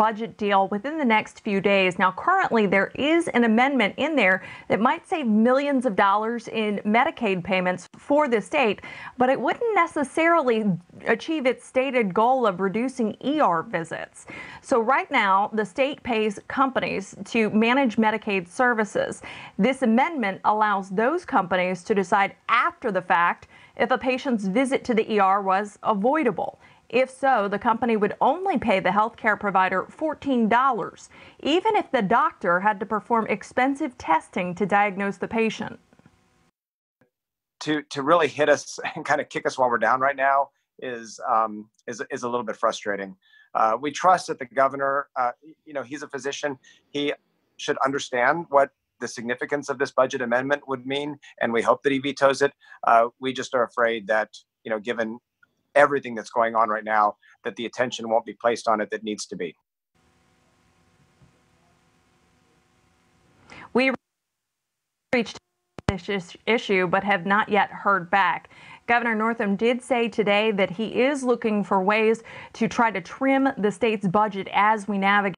budget deal within the next few days. Now, currently, there is an amendment in there that might save millions of dollars in Medicaid payments for the state, but it wouldn't necessarily achieve its stated goal of reducing ER visits. So, right now, the state pays companies to manage Medicaid services. This amendment allows those companies to decide after the fact if a patient's visit to the ER was avoidable. If so, the company would only pay the healthcare provider $14, even if the doctor had to perform expensive testing to diagnose the patient. To, to really hit us and kind of kick us while we're down right now is, um, is, is a little bit frustrating. Uh, we trust that the governor, uh, you know, he's a physician. He should understand what the significance of this budget amendment would mean, and we hope that he vetoes it. Uh, we just are afraid that, you know, given everything that's going on right now, that the attention won't be placed on it that needs to be. We reached this issue but have not yet heard back. Governor Northam did say today that he is looking for ways to try to trim the state's budget as we navigate.